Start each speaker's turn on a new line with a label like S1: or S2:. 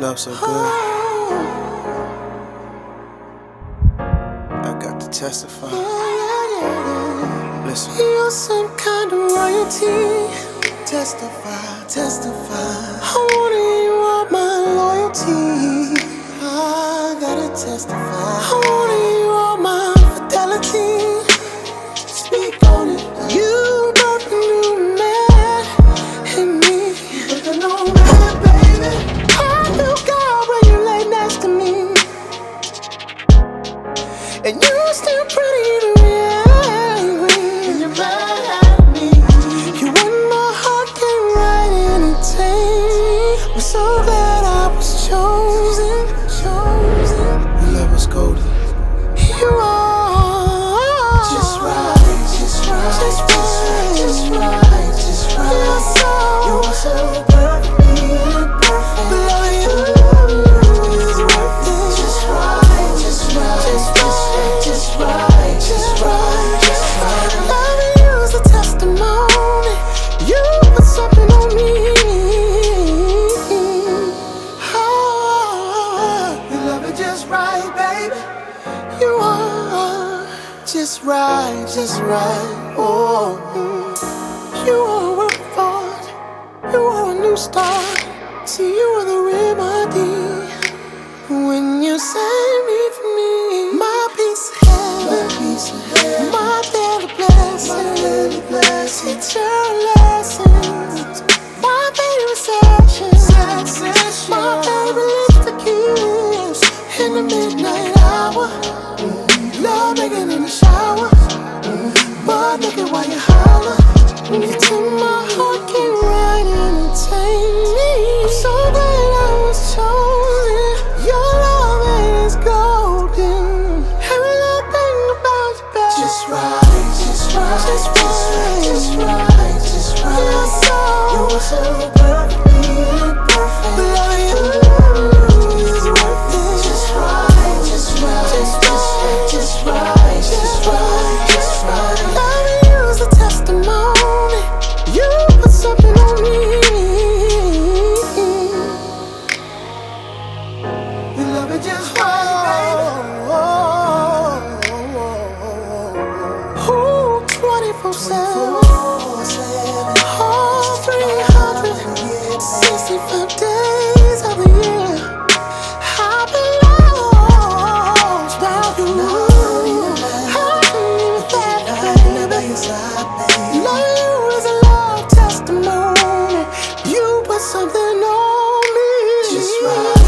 S1: love so good. I got to testify. Listen.
S2: You're some kind of royalty.
S1: Testify, testify.
S2: I wanna you are my loyalty.
S1: I gotta testify. Just right, just right.
S2: Oh.
S1: You
S2: are a work of art. You are a new start. See, you are the remedy. When you save me from me, my peace of
S1: my
S2: heaven,
S1: piece of heaven,
S2: my daily
S1: my
S2: blessing,
S1: daily blessing.
S2: teach your lessons, my favorite
S1: Succession.
S2: my favorite lipstick kiss in the midnight hour. Love making in the shower, but look at why you holler. You took my heart, came right and take me. I'm so glad I was chosen. Your love is golden. Every little thing about you, baby.
S1: Just right, just right,
S2: Just
S1: just right, just right, just
S2: You're
S1: right.
S2: so,
S1: You are so
S2: something on me.
S1: Just right.